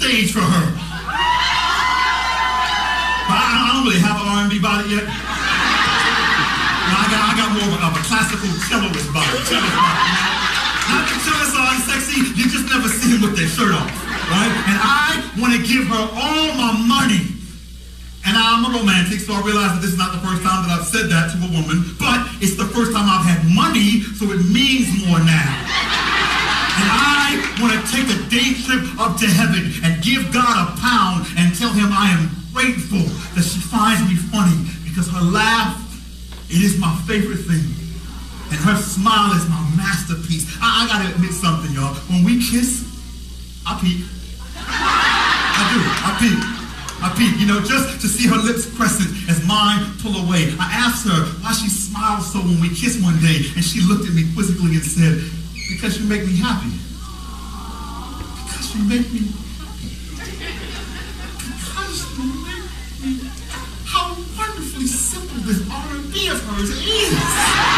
stage for her. But I, I don't really have an R&B body yet. No, I got, I got more of a, classical celloist body. Celloist body. Not the cellists are sexy, you just never see them with their shirt off, right? And I want to give her all my money. And I'm a romantic, so I realize that this is not the first time that I've said that to a woman, but it's the first time I've had money, so it means more now. And I want to take a day trip up to heaven and give God a pound and tell him I am grateful that she finds me funny because her laugh, it is my favorite thing. And her smile is my masterpiece. I, I gotta admit something, y'all. When we kiss, I peek. I do. I peek. I peek, you know, just to see her lips crescent as mine pull away. I asked her why she smiled so when we kissed one day, and she looked at me quizzically and said, because you make me happy. Because you make me because you make me how wonderfully simple this R&B of hers is.